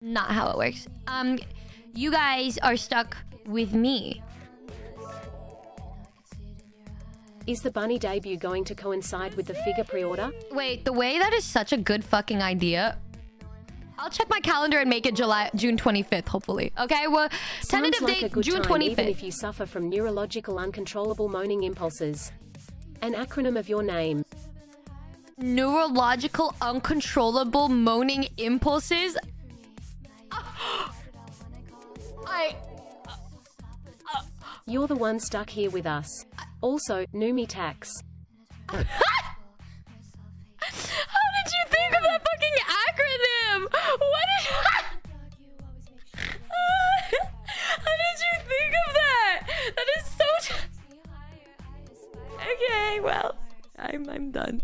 not how it works. Um, you guys are stuck with me. Is the bunny debut going to coincide with the figure pre-order? Wait, the way that is such a good fucking idea. I'll check my calendar and make it July June 25th, hopefully. Okay, well, Sounds tentative like a date good June time, even 25th. if you suffer from neurological uncontrollable moaning impulses. An acronym of your name. Neurological uncontrollable moaning impulses. I. Uh, uh, You're the one stuck here with us. Also, Numi Tax. How did you think of that fucking acronym? What How did you think of that? That is so. okay, well, I'm I'm done.